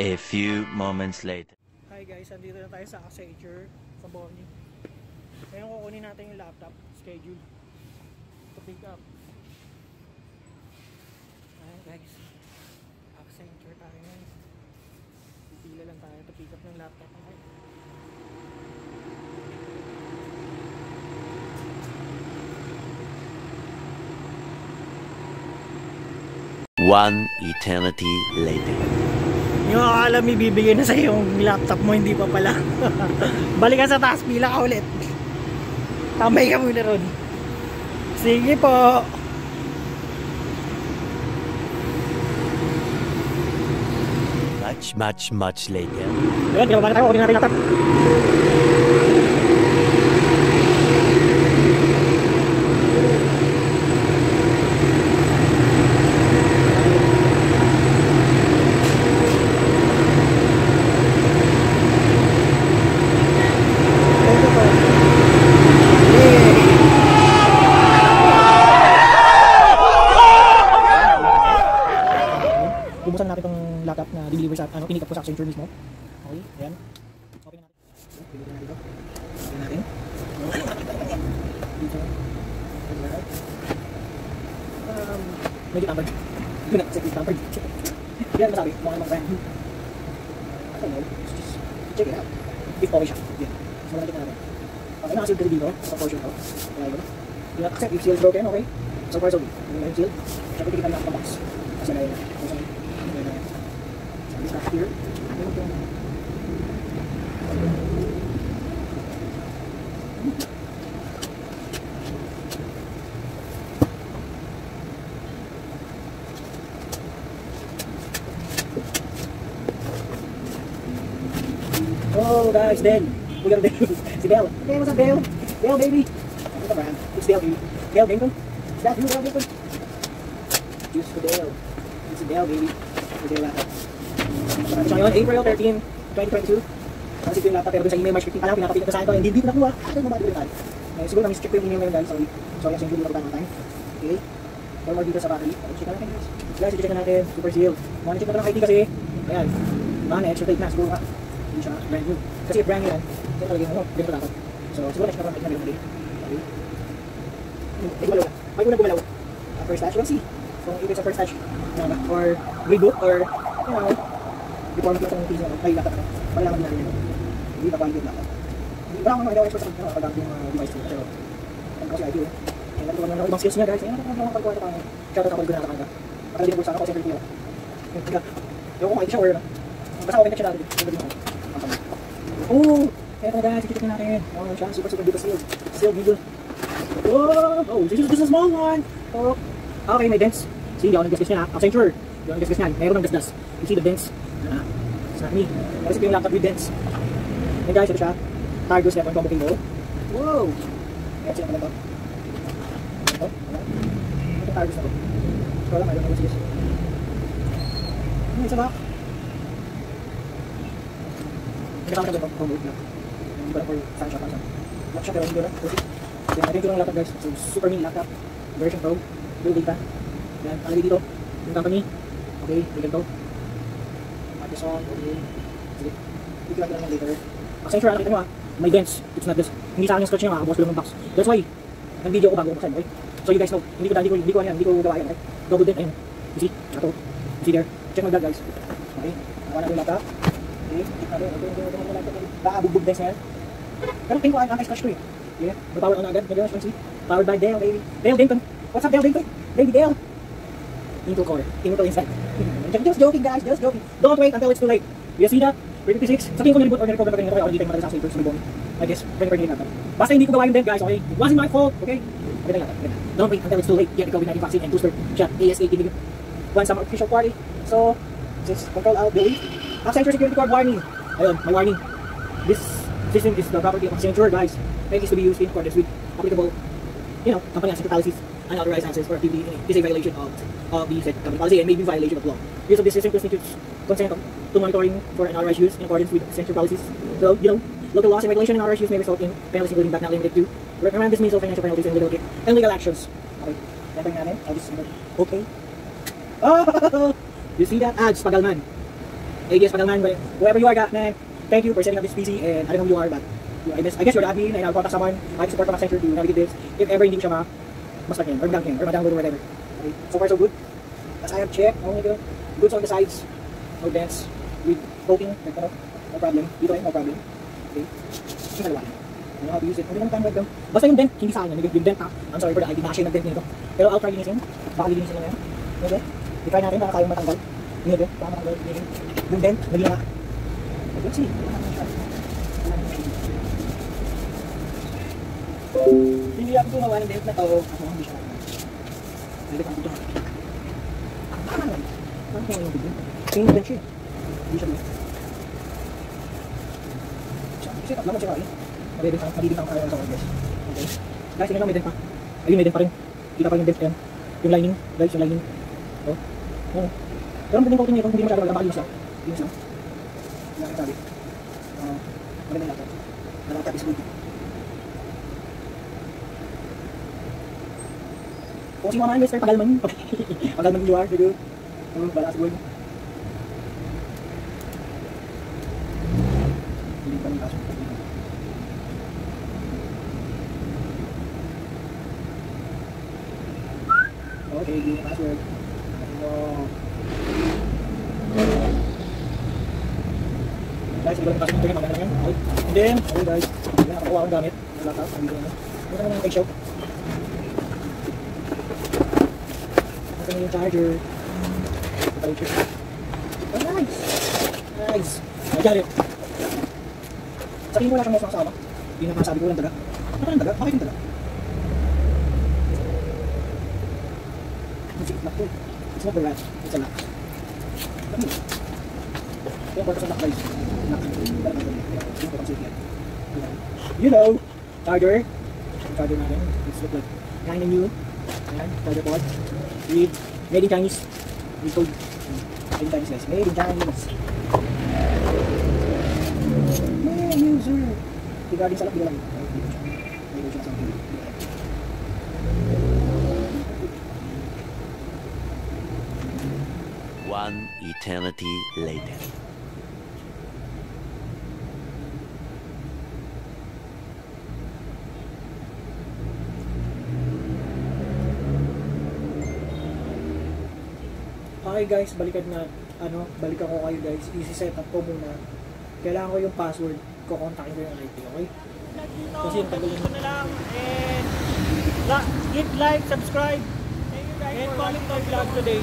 A few moments later. Hi guys, andito na tayo sa Accenture sa Bonnie. Ngayon kukunin natin yung laptop schedule to pick up. Ayan guys, Accenture tayo ngayon. Pipila lang tayo to pick up ng laptop natin. One eternity later. Yung akala may bibigyan na sa'yo yung laptop mo, hindi pa pala. Balikan sa taas, pila ka ulit. Tambay ka muna ron. Sige po. Much, much, much later. Ayan, ginaba na tayo. Kunin natin laptop. Thank you po. Yay! Bubuksan natin itong laptop na deliver sa, ano, pinikap po sa Accenture mismo. Okay, ayan. Open na natin. Deliver na dito. Open natin. Dito. Um, medyo tampered. Yun na, second tampered. Na masabi, mga mga brand. I don't know. Just check it out. If okay siya. Yeah. So, malapit na natin. Okay, nakaseal kasi dito sa portion ko. Kaya yun. Yun na, accept if seal broken, okay? So far so good. Yun na yung seal. Siyempre, tikitan natin ang box. Kasi na yun na. Sorry. Yun na. So, this back here. Yun yung Oh, guys, Del. We got a Del. si Del. Hey, what's up, Del? Del, baby. What's up, man? It's Del, baby. Del Dinkum. Is that you, Del Dinkum? Juice for Del. It's a Del, baby. For Del laptop. So, ngayon, April 13, 2022. Kasi ito yung laptop, pero dun sa email, March 15 pa lang, pinapakita ko sa akin to, hindi dito nakuha. Yung mabati ko rin eh, siguro na-mischeck ko yung email ngayon, guys. Sorry. Sorry, kasi hindi ko nakuha time. Okay. One more dito sa battery. Check natin, guys. Guys, check na natin. Super seal. Mga check na lang ID kasi. Ayan. Mga extra tape na, siguro nga. Hindi siya brand new. Kasi brand new yan, ito talaga yung ano, ganito dapat. So, siguro next na lang na rin ulit. Okay. May gumalaw na. May unang gumalaw. First touch, let's see. Kung if it's a first touch, ano or reboot, or, you know, before makita ng PC, ano, ay laptop na. Malalaman natin yun. Hindi na quality yung laptop. Hindi ba ako mga expert sa mga pag yung mga device ko, pero, ano kasi ID eh. Kaya nagkaroon na ng ibang skills niya guys. Ayan, ano pagkuha na kanya. Shoutout ako guna na kanya. Baka din po sana ako sa interview. Teka. Yung kung ID siya or ano. Basta open na siya natin. Sabi mo. Oh! Ito na guys, ikitik natin. Oh, siya, super super duper sealed. Sealed video. Oh! Oh, this is, this is a small one. Oh. Okay, may dents. See, hindi ako nag-discuss niya ha. Accenture. Hindi ako nag-discuss niyan. Mayroon ng dasdas. You see the dents. Ah, sa me. Kasi ito yung laptop with dents. Hey guys, ito siya. Targus Step 1 combo cable. Wow! Kaya siya to. Ito. Ito Targus na to. Ito lang, mayroon ako sige. Ano, isa ba? Hindi ka kami combo na. Hindi ko lang for fan shop. Lock siya pero hindi ko lang. Yan, ito yung laptop guys. So, super mini laptop. Version Pro. Dual data. Yan, palagi dito. Yung company. Okay, may ganito. Microsoft, okay. Sige. Hindi ko lang later. Accenture, nakita nyo ah, may dents. It's not this. Hindi sa akin yung scratch niya, makabukas ko lang ng box. That's why, nag-video ko bago buksan, okay? So you guys know, hindi ko, hindi ko, hindi ko, ano yan, hindi ko gawa yan, okay? Double dent, ayun. You see? Ito. You see there? Check my vlog, guys. Okay? Nakuha natin yung laptop. Okay? Check natin. Okay, okay, okay, okay, okay. Baka bugbog dents na yan. Pero tingin ko, anti-scratch to eh. Yeah? May-power on agad. Mayroon, see? Powered by Dell, baby. Dell Dinton. What's up, Dell Dinton? Baby Dell. Intel core. Intel inside. Just joking, guys. Just joking. Don't wait until it's too late. You see that? 356. Sabihin ko nilibot or nirecover na kanina kaya already tayo matala sa sa libong. I guess, pwede pwede natin. Basta hindi ko gawa yung dent, guys, okay? It wasn't my fault, okay? Okay na yan. Don't wait until it's too late. Get the COVID-19 vaccine and booster shot ASA giving you one summer official party. So, just control out Billy. Accenture security card warning. Ayun, my warning. This system is the property of Accenture, guys. And is to be used in accordance with applicable, you know, company asset policies, unauthorized access or activity is a violation of, of the said company policy and may be violation of law. Use of this system constitutes consent to monitoring for unauthorized use in accordance with Accenture policies. So, you know, local laws and regulation unauthorized use may result in penalties including but not limited to reprimand, dismissal, financial penalties, and legal, and legal actions. Okay. I'll okay. Oh! You see that? Ah, Ads, pagalman. ABS Pagalman, whoever you are, God, man, thank you for setting up this PC, and I don't know who you are, but I guess, I guess you're the admin, and I'll contact someone, I support from Accenture to navigate this, if ever hindi siya ma, mas yan, or down yan, or ma-download or whatever. Okay, so far so good. As I have checked, only the goods on the sides, no dents, with coating, like, ano, no problem. Dito rin, no problem. Okay. Yung dalawa. I know how to use it. Hindi naman time daw. Basta yung dent, hindi sa akin. Yung, dent ha. I'm sorry for the ID. Baka siya nag-dent nito. Pero I'll try linisin. Baka lilinisin lang yan. Okay? I-try natin. Baka kayong matanggal. Hindi. Baka matanggal. Linisin. Yung dent, naging nga. Let's see. Hindi ako gumawa ng dent na to. Ako hindi siya. Pwede kang ito. Tama naman. Ano kaya yung bigyan? Tingin dent siya. Hindi siya. Kasi tatlo mo siya kain. Mabibig ang mabibig ang kaya sa guys. Okay. Guys, tingnan mo may dent pa. Ayun, may dent pa rin. Kita pa yung dent yan. Yung lining, guys, yung lining. Oh. Oh. Pero ang pwedeng coating nito, hindi masyado maganda. Malinis lang. Linis lang. Wala kang sabi. Uh, maganda lang. Nakakap is good. Kung si Mama Mr. Pagalman. Pagalman you are, dude. Oh, balas good. Hindi pa rin kaso. Okay, give me password. Oh. Guys, iba yung password ko maganda yan. Okay. And then, okay guys, yan, nakakuha akong gamit. Wala ka, hindi ko na. Ito naman yung egg shop. Ito yung charger. Ito yung. Oh, nice! Nice! I got it. Sa tingin mo wala kang mas makasama. Yung nakasabi ko walang daga. Ano walang daga? Bakit yung daga? It's not. It's not the rat. It's a lock. Ano yun? Yung purpose of lock guys. Lock. You know, charger. Charger natin. It's look like kind of new. Ayan, charger port. With made in Chinese. With. Made in Chinese guys. Made in Chinese. One eternity later. Okay guys, balikan na, ano, balikan ko kayo guys. Easy setup ko muna. Kailangan ko yung password. Kukontakin ko yung IP, okay? Kasi yung tagal na lang. And la- hit like, subscribe. And comment on vlog today.